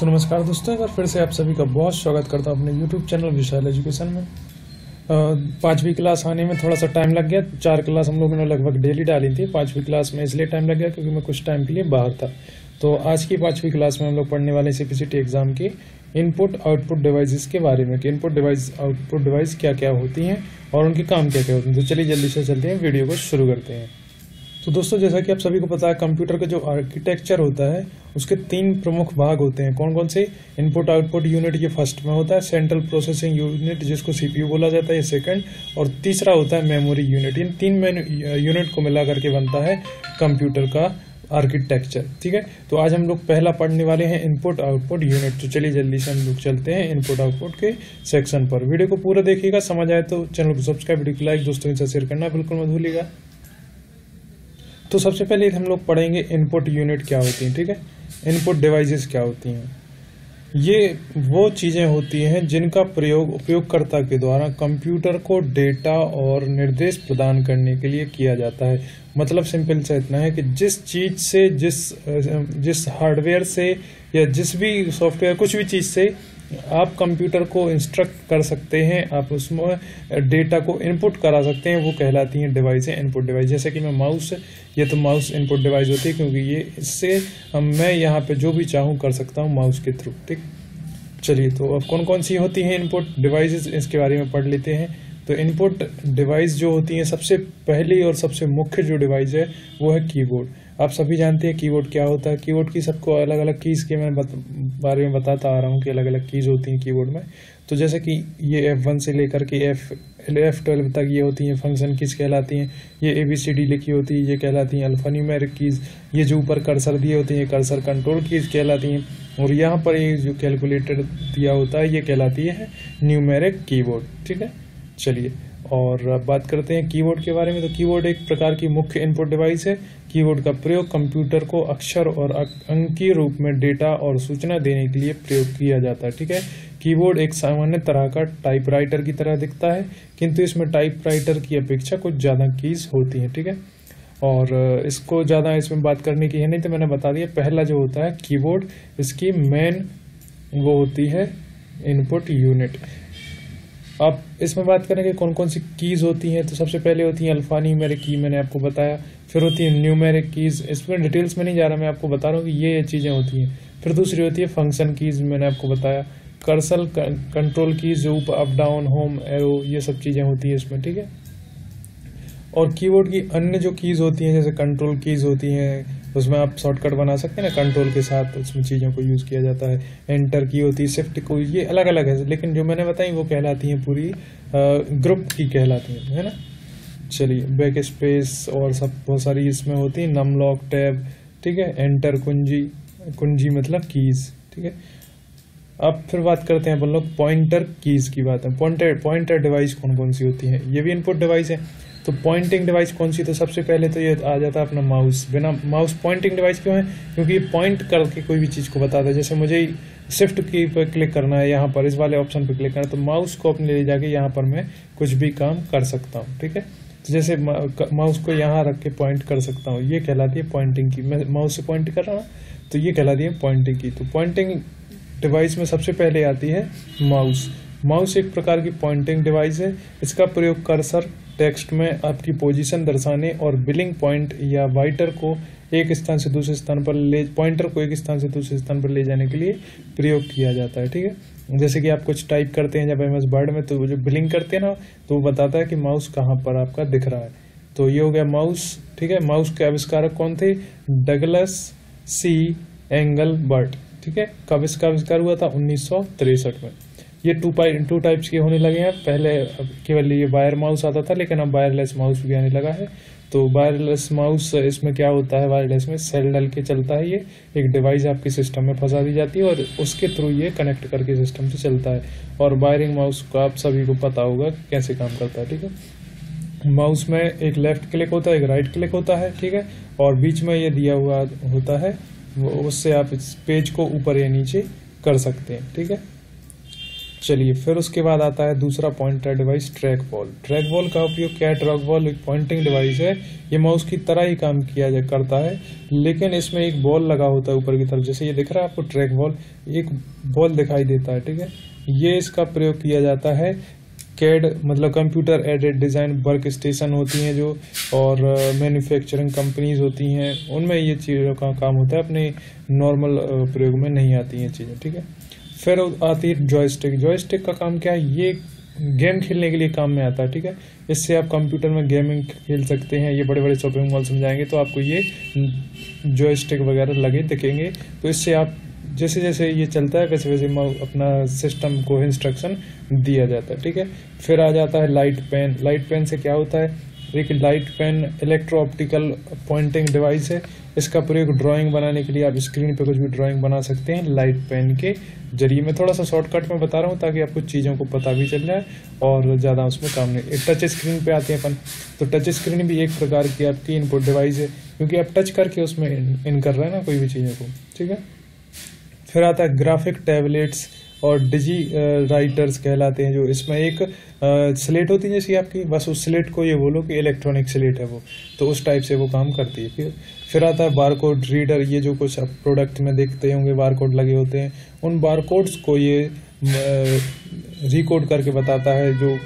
तो नमस्कार दोस्तों, एक बार फिर से आप सभी का बहुत स्वागत करता हूँ अपने यूट्यूब चैनल विशाल एजुकेशन में। पांचवी क्लास आने में थोड़ा सा टाइम लग गया, चार क्लास हम लोगों ने लगभग डेली डाली थी, पांचवी क्लास में इसलिए टाइम लग गया क्योंकि मैं कुछ टाइम के लिए बाहर था। तो आज की पांचवी क्लास में हम लोग पढ़ने वाले सीपीसीटी एग्ज़ाम के इनपुट आउटपुट डिवाइसेस के बारे में, कि इनपुट डिवाइस आउटपुट डिवाइस क्या क्या होती हैं और उनके काम क्या क्या होते हैं। तो चलिए जल्दी से चलते हैं वीडियो को शुरू करते हैं। तो दोस्तों, जैसा कि आप सभी को पता है कंप्यूटर का जो आर्किटेक्चर होता है, उसके तीन प्रमुख भाग होते हैं। कौन कौन से? इनपुट आउटपुट यूनिट ये फ़र्स्ट में होता है। सेंट्रल प्रोसेसिंग यूनिट जिसको सीपीयू बोला जाता है, ये सेकंड और तीसरा होता है मेमोरी यूनिट इन तीन यूनिट को मिला करके बनता है कंप्यूटर का आर्किटेक्चर ठीक है? तो आज हम लोग पहला पढ़ने वाले हैं इनपुट आउटपुट यूनिट तो चलिए जल्दी से हम लोग चलते हैं इनपुट आउटपुट के सेक्शन पर। वीडियो को पूरा देखिएगा। समझ आए तो चैनल को सब्सक्राइब वीडियो को लाइक दोस्तों के साथ शेयर करना बिल्कुल मत भूलिएगा। तो सबसे पहले हम लोग पढ़ेंगे इनपुट यूनिट क्या होती हैं, ठीक है? इनपुट डिवाइसेस क्या होती हैं? ये वो चीज़ें होती हैं जिनका प्रयोग उपयोगकर्ता के द्वारा कंप्यूटर को डेटा और निर्देश प्रदान करने के लिए किया जाता है। मतलब सिंपल सा इतना है कि जिस चीज़ से, जिस जिस हार्डवेयर से या जिस भी सॉफ्टवेयर कुछ भी चीज़ से आप कंप्यूटर को इंस्ट्रक्ट कर सकते हैं, आप उसमें डेटा को इनपुट करा सकते हैं, वो कहलाती हैं डिवाइसें इनपुट डिवाइस जैसे कि मैं माउस ये तो माउस इनपुट डिवाइस होती है, क्योंकि ये इससे मैं यहाँ पे जो भी चाहूँ कर सकता हूँ माउस के थ्रू ठीक? चलिए तो अब कौन कौन सी होती हैं इनपुट डिवाइसेस इसके बारे में पढ़ लेते हैं। तो इनपुट डिवाइस जो होती हैं सबसे पहली और सबसे मुख्य जो डिवाइस है वो है कीबोर्ड आप सभी जानते हैं कीबोर्ड क्या होता है? कीबोर्ड की सबको अलग अलग कीज़ के मैं बत, बारे में बताता आ रहा हूँ कि अलग अलग कीज़ होती हैं कीबोर्ड में. तो जैसे कि ये एफ़ वन से लेकर के एफ़ एफ़ ट्वेल्व तक ये होती हैं फ़ंक्शन कीज़ कहलाती हैं. ये ए बी सी डी लिखी होती है ये कहलाती हैं अल्फ़ा न्यूमेरिक कीज़ ये जो ऊपर कर्सर दिए होते हैं ये कर्सर कंट्रोल कीज़ कहलाती हैं. और यहाँ पर ये जो कैलकुलेटर दिया होता है ये कहलाती है न्यूमेरिक कीबोर्ड ठीक है? चलिए। और अब बात करते हैं कीबोर्ड के बारे में। तो कीबोर्ड एक प्रकार की मुख्य इनपुट डिवाइस है। कीबोर्ड का प्रयोग कंप्यूटर को अक्षर और अंकीय रूप में डेटा और सूचना देने के लिए प्रयोग किया जाता है, ठीक है? कीबोर्ड एक सामान्य तरह का टाइपराइटर की तरह दिखता है, किंतु इसमें टाइपराइटर की अपेक्षा कुछ ज़्यादा कीज होती हैं, ठीक है? और इसको ज़्यादा इसमें बात करने की है नहीं तो मैंने बता दिया, पहला जो होता है कीबोर्ड इसकी मेन वो होती है इनपुट यूनिट अब इसमें बात करें कि कौन कौन सी कीज़ होती हैं तो सबसे पहले होती हैं अल्फ़ा न्यूमेरिक की मैंने आपको बताया। फिर होती है न्यूमेरिक कीज़ इसमें डिटेल्स में नहीं जा रहा, मैं आपको बता रहा हूँ कि ये ये चीज़ें होती हैं। फिर दूसरी होती है फ़ंक्शन कीज़ मैंने आपको बताया। कर्सल कंट्रोल कीज़ जो अप डाउन होम एरो ये सब चीज़ें होती है इसमें, ठीक है? और कीबोर्ड की अन्य जो कीज़ होती हैं, जैसे कंट्रोल कीज़ होती हैं, उसमें आप शॉर्टकट बना सकते हैं ना कंट्रोल के साथ उसमें चीज़ों को यूज़ किया जाता है। एंटर की होती है शिफ्ट को, ये अलग अलग है, लेकिन जो मैंने बताई वो कहलाती हैं पूरी ग्रुप की कहलाती हैं, है ना? चलिए बैक स्पेस और सब बहुत सारी इसमें होती है नम लॉक टैब ठीक है? एंटर कुंजी कुंजी मतलब कीज़ ठीक है? अब फिर बात करते हैं अपन लोग पॉइंटर कीज़ की बात है। पॉइंटर पॉइंटर डिवाइस कौन कौन सी होती है? ये भी इनपुट डिवाइस है। तो पॉइंटिंग डिवाइस कौन सी? तो सबसे पहले तो ये आ जाता है अपना माउस बिना माउस पॉइंटिंग डिवाइस क्यों है? क्योंकि ये पॉइंट करके कोई भी चीज़ को बताता है। जैसे मुझे शिफ्ट की पर क्लिक करना है, यहाँ पर इस वाले ऑप्शन पर क्लिक करना है तो माउस को अपने ले जाके यहाँ पर मैं कुछ भी काम कर सकता हूँ, ठीक है? तो जैसे माउस को यहाँ रख के पॉइंट कर सकता हूँ। ये कहलाती है पॉइंटिंग की मैं माउस से पॉइंट कर रहा हूँ तो ये कहलाती है पॉइंटिंग की तो पॉइंटिंग डिवाइस में सबसे पहले आती है माउस माउस एक प्रकार की पॉइंटिंग डिवाइस है। इसका प्रयोग कर्सर टेक्स्ट में आपकी पोजीशन दर्शाने और बिलिंग पॉइंट या वाइटर को एक स्थान से दूसरे स्थान पर ले पॉइंटर को एक स्थान से दूसरे स्थान पर ले जाने के लिए प्रयोग किया जाता है, ठीक है? जैसे कि आप कुछ टाइप करते हैं जब एम एस वर्ड में तो वो जो बिलिंग करते हैं ना तो वो बताता है कि माउस कहाँ पर आपका दिख रहा है। तो ये हो गया माउस ठीक है? माउस के आविष्कारक कौन थे? डगलस सी एंगल बर्ट ठीक है? कब इसका आविष्कार हुआ था उन्नीस में। ये टू पाई टू टाइप्स के होने लगे हैं। पहले केवल ये वायर माउस आता था, लेकिन अब वायरलेस माउस भी आने लगा है। तो वायरलेस माउस इसमें क्या होता है? वायरलेस में सेल डल के चलता है ये। एक डिवाइस आपके सिस्टम में फंसा दी जाती है और उसके थ्रू ये कनेक्ट करके सिस्टम से चलता है। और वायरिंग माउस को आप सभी को पता होगा कैसे काम करता है, ठीक है? माउस में एक लेफ़्ट क्लिक होता है, एक राइट क्लिक होता है, ठीक है? और बीच में ये दिया हुआ होता है उससे आप इस पेज को ऊपर या नीचे कर सकते हैं, ठीक है? चलिए, फिर उसके बाद आता है दूसरा pointer device track ball track ball का उपयोग क्या ट्रैक बॉल एक पॉइंटिंग डिवाइस है। ये माउस की तरह ही काम किया जा, करता है, लेकिन इसमें एक बॉल लगा होता है ऊपर की तरफ़। जैसे ये दिख रहा है आपको ट्रैक बॉल एक बॉल दिखाई देता है, ठीक है? ये इसका प्रयोग किया जाता है। कैड मतलब computer aided design work station होती हैं जो, और मैन्युफैक्चरिंग कंपनीज़ होती हैं, उनमें ये चीज़ों का काम होता है। अपने नॉर्मल प्रयोग में नहीं आती हैं चीज़ें, ठीक है? फिर आती है जॉयस्टिक जॉयस्टिक का काम क्या है? ये गेम खेलने के लिए काम में आता है, ठीक है? इससे आप कंप्यूटर में गेमिंग खेल सकते हैं, ये बड़े बड़े शॉपिंग मॉल्स में जाएँगे तो आपको ये जॉयस्टिक वगैरह लगे, दिखेंगे। तो इससे आप जैसे जैसे ये चलता है वैसे वैसे अपना सिस्टम को इंस्ट्रक्शन दिया जाता है, ठीक है? फिर आ जाता है लाइट पेन लाइट पेन से क्या होता है? एक light pen electro optical pointing device है। इसका प्रयोग ड्राइंग बनाने के लिए आप स्क्रीन पे कुछ भी ड्राइंग बना सकते हैं लाइट पेन के ज़रिए। मैं थोड़ा सा शॉर्टकट में बता रहा हूँ ताकि आपको चीज़ों को पता भी चल जाए और ज़्यादा उसमें काम नहीं। टच स्क्रीन पे आते हैं अपन। तो टच स्क्रीन भी एक प्रकार की आपकी इनपुट डिवाइस है, क्योंकि आप टच करके उसमें इन कर रहे हैं ना कोई भी चीज़ों को। ठीक है? फिर आता है ग्राफिक टैबलेट्स और डिजी राइटर्स कहलाते हैं जो। इसमें एक स्लेट होती है जैसी आपकी, बस उस स्लेट को ये बोलो कि इलेक्ट्रॉनिक स्लेट है वो। तो उस टाइप से वो काम करती है। फिर फिर आता है बारकोड रीडर ये जो कुछ आप प्रोडक्ट में देखते होंगे बारकोड लगे होते हैं, उन बारकोड्स को ये रिकोड करके बताता है जो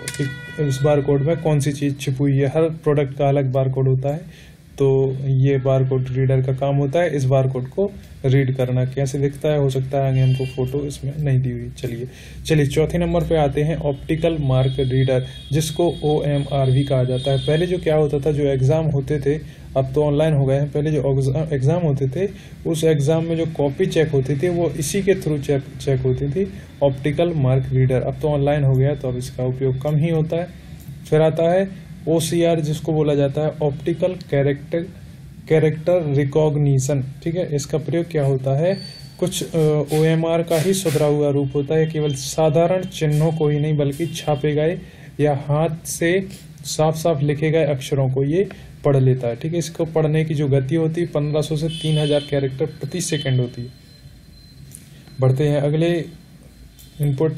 इस बारकोड में कौन सी चीज़ छिपी हुई है। हर प्रोडक्ट का अलग बारकोड होता है। तो ये बार कोड रीडर का काम होता है। इस बार कोड को रीड करना कैसे दिखता है? हो सकता है आगे हमको फ़ोटो इसमें नहीं दी हुई। चलिए चलिए, चौथे नंबर पे आते हैं ऑप्टिकल मार्क रीडर जिसको ओ एम आर भी कहा जाता है। पहले जो क्या होता था, जो एग्ज़ाम होते थे, अब तो ऑनलाइन हो गए हैं। पहले जो एग्ज़ाम होते थे, उस एग्ज़ाम में जो कॉपी चेक होती थी, वो इसी के थ्रू चेक चेक होती थी ऑप्टिकल मार्क रीडर अब तो ऑनलाइन हो गया तो अब इसका उपयोग कम ही होता है। फिर आता है ओसीआर जिसको बोला जाता है ऑप्टिकल कैरेक्टर कैरेक्टर रिकॉग्निशन ठीक है? इसका प्रयोग क्या होता है? कुछ OMR का ही सुधरा हुआ रूप होता है केवल साधारण चिन्हों को ही नहीं, बल्कि छापे गए या हाथ से साफ़ साफ़ लिखे गए अक्षरों को ये पढ़ लेता है, ठीक है? इसको पढ़ने की जो गति होती है, पंद्रह सौ तीन हज़ार कैरेक्टर प्रति सेकंड होती है। बढ़ते हैं अगले इनपुट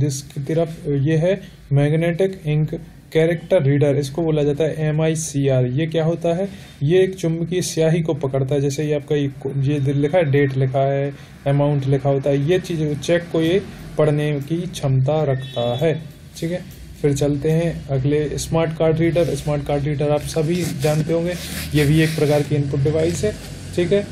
जिसकी तरफ़, ये है मैग्नेटिक इंक कैरेक्टर रीडर इसको बोला जाता है एम आई सी आर ये क्या होता है? ये एक चुंबकीय स्याही को पकड़ता है, जैसे ये आपका ये लिखा है डेट लिखा है अमाउंट लिखा होता है, ये चीज़ चेक को ये पढ़ने की क्षमता रखता है। ठीक है? फिर चलते हैं अगले smart card reader smart card reader आप सभी जानते होंगे, ये भी एक प्रकार की इनपुट डिवाइस है। ठीक है?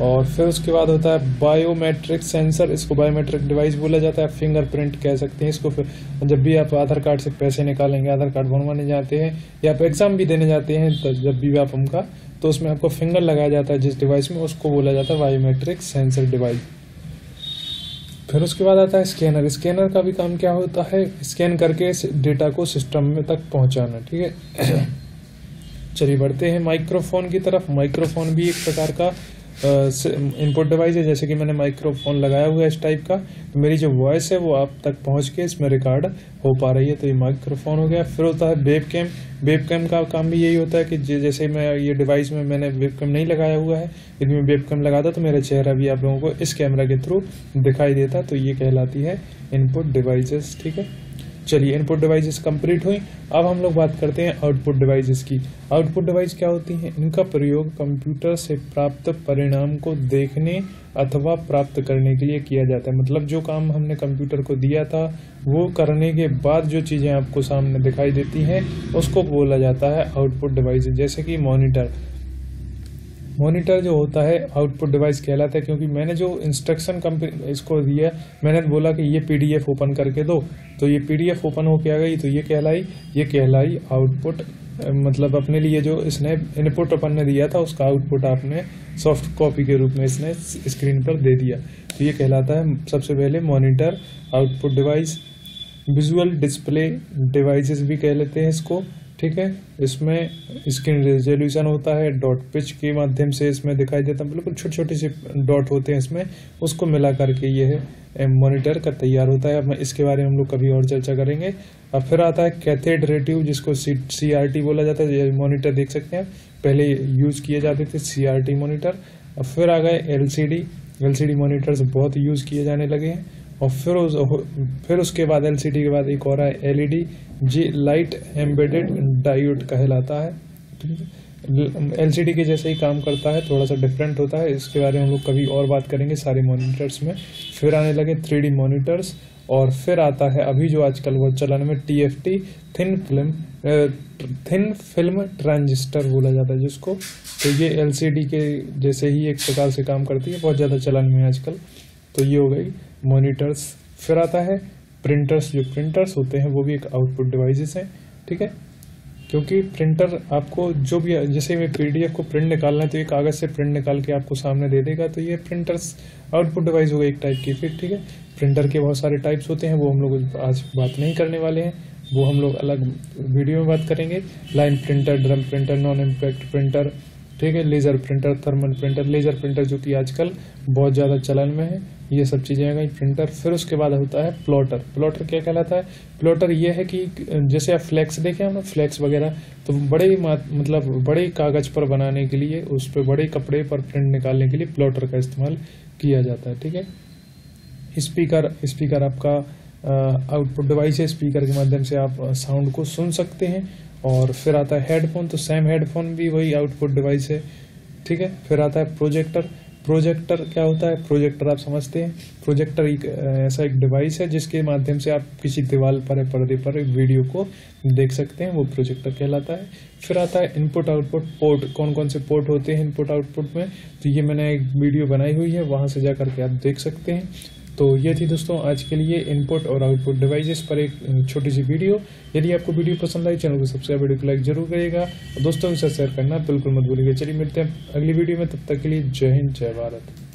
और फिर उसके बाद होता है बायोमेट्रिक सेंसर इसको बायोमेट्रिक डिवाइस बोला जाता है फिंगरप्रिंट कह सकते हैं इसको फिर। जब भी आप आधार कार्ड से पैसे निकालेंगे, आधार कार्ड बनवाने जाते हैं या आप एग्ज़ाम भी देने जाते हैं तो जब भी आप उनका तो उसमें आपको फिंगर लगाया जाता है जिस डिवाइस में, उसको बोला जाता है बायोमेट्रिक सेंसर डिवाइस फिर उसके बाद आता है स्कैनर स्कैनर का भी काम क्या होता है? स्कैन करके डेटा को सिस्टम में तक पहुंचाना, ठीक है? चलिए बढ़ते हैं माइक्रोफोन की तरफ़। माइक्रोफोन भी एक प्रकार का इनपुट डिवाइस है, जैसे कि मैंने माइक्रोफोन लगाया हुआ है इस टाइप का तो मेरी जो वॉइस है वो आप तक पहुँच के इसमें रिकॉर्ड हो पा रही है तो ये माइक्रोफोन हो गया। फिर होता है वेब कैम वेब कैम का काम भी यही होता है कि जैसे मैं ये डिवाइस में मैंने वेब कैम नहीं लगाया हुआ है, यदि मैं वेब कैम लगाता तो मेरा चेहरा भी आप लोगों को इस कैमरा के थ्रू दिखाई देता तो ये कहलाती है इनपुट डिवाइसेस ठीक है? चलिए इनपुट डिवाइसेस कंप्लीट हुई। अब हम लोग बात करते हैं आउटपुट डिवाइसेस की। आउटपुट डिवाइस क्या होती हैं? इनका प्रयोग कंप्यूटर से प्राप्त परिणाम को देखने अथवा प्राप्त करने के लिए किया जाता है। मतलब जो काम हमने कंप्यूटर को दिया था, वो करने के बाद जो चीज़ें आपको सामने दिखाई देती हैं, उसको बोला जाता है आउटपुट डिवाइस जैसे कि मॉनिटर मॉनिटर जो होता है आउटपुट डिवाइस कहलाता है, क्योंकि मैंने जो इंस्ट्रक्शन कंपनी इसको दिया मैंने बोला कि ये पीडीएफ ओपन करके दो। तो ये पीडीएफ ओपन हो के आ गई तो ये कहलाई ये कहलाई आउटपुट मतलब अपने लिए जो इसने इनपुट अपन ने दिया था, उसका आउटपुट आपने सॉफ्ट कॉपी के रूप में इसने स्क्रीन पर दे दिया। तो ये कहलाता है, सबसे पहले monitor output device visual display devices भी कह लेते हैं इसको। ठीक है? इसमें स्क्रीन रेजोल्यूशन होता है डॉट पिच के माध्यम से इसमें दिखाई देता है। बिल्कुल छोटे छोटे से डॉट होते हैं इसमें। उसको मिला करके ये मॉनिटर का तैयार होता है। अब इसके बारे में हम लोग कभी और चर्चा करेंगे। अब फिर आता है कैथेड रेटिव जिसको सी टी बोला जाता है। ये मॉनिटर देख सकते हैं। पहले यूज़ किए जाते थे सी आर टी मॉनिटर अब फिर आ गए L C D L C D बहुत यूज़ किए जाने लगे हैं। और फिर उस फिर उसके बाद एलसीडी के बाद एक और है एलईडी जी लाइट एम्बेडेड डायोड कहलाता है। एलसीडी के जैसे ही काम करता है, थोड़ा सा डिफरेंट होता है। इसके बारे में हम लोग कभी और बात करेंगे सारे मॉनिटर्स में। फिर आने लगे थ्री डी मॉनिटर्स और फिर आता है अभी जो आजकल बहुत चलन में T F T thin film thin film transistor बोला जाता है जिसको। तो ये एलसीडी के जैसे ही एक प्रकार से काम करती है, बहुत ज़्यादा चलन में आजकल। तो ये हो गई। मॉनिटर्स फिर आता है। प्रिंटर्स जो प्रिंटर्स होते हैं, वो भी एक आउटपुट डिवाइसेस हैं, ठीक है? क्योंकि प्रिंटर आपको जो भी, जैसे में पीडीएफ को प्रिंट निकालना है तो ये कागज़ से प्रिंट निकाल के आपको सामने दे देगा तो ये प्रिंटर्स आउटपुट डिवाइस होगा एक टाइप की फिर, ठीक है? प्रिंटर के बहुत सारे टाइप्स होते हैं, वो हम लोग आज बात नहीं करने वाले हैं। वो हम लोग अलग वीडियो में बात करेंगे। Line printer drum printer non impact printer ठीक है? Laser printer thermal printer laser printer जो कि आजकल बहुत ज़्यादा चलन में है। ये सब चीज़ें आ गई प्रिंटर फिर उसके बाद होता है प्लॉटर प्लॉटर क्या कहलाता है? प्लॉटर ये है कि, जैसे आप फ्लैक्स देखे, हम फ्लैक्स वगैरह तो बड़े मतलब बड़े कागज़ पर बनाने के लिए, उस पर बड़े कपड़े पर प्रिंट निकालने के लिए प्लॉटर का इस्तेमाल किया जाता है, ठीक है? स्पीकर स्पीकर आपका आउटपुट डिवाइस है स्पीकर के माध्यम से आप साउंड को सुन सकते हैं, और फिर आता है हेडफोन तो सेम हेडफोन भी वही आउटपुट डिवाइस है, ठीक है? फिर आता है प्रोजेक्टर प्रोजेक्टर क्या होता है? प्रोजेक्टर आप समझते हैं। प्रोजेक्टर एक, ऐसा एक डिवाइस है जिसके माध्यम से आप किसी दीवार पर पर्दे पर वीडियो को देख सकते हैं। वो प्रोजेक्टर कहलाता है। फिर आता है इनपुट आउटपुट पोर्ट कौन कौन से पोर्ट होते हैं इनपुट आउटपुट में? तो ये मैंने एक वीडियो बनाई हुई है। वहाँ से जा करके आप देख सकते हैं। तो ये थी दोस्तों आज के लिए इनपुट और आउटपुट डिवाइसेस पर एक छोटी सी वीडियो यदि आपको वीडियो पसंद आई, चैनल को सब्सक्राइब वीडियो को लाइक ज़रूर करेगा और दोस्तों के साथ शेयर करना बिल्कुल मत भूलिएगा। चलिए मिलते हैं अगली वीडियो में, तब तक के लिए जय हिंद, जय भारत।